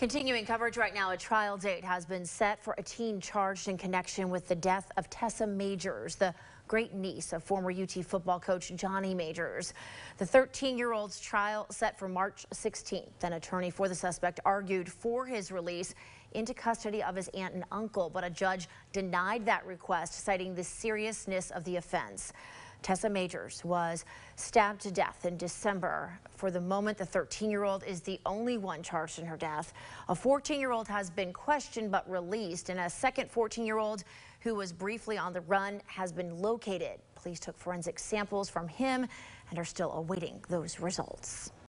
Continuing coverage right now, a trial date has been set for a teen charged in connection with the death of Tessa Majors, the great niece of former UT football coach Johnny Majors. The 13-year-old's trial set for March 16th. An attorney for the suspect argued for his release into custody of his aunt and uncle, but a judge denied that request, citing the seriousness of the offense. Tessa Majors was stabbed to death in December. For the moment, the 13-year-old is the only one charged in her death. A 14-year-old has been questioned but released, and a second 14-year-old who was briefly on the run has been located. Police took forensic samples from him and are still awaiting those results.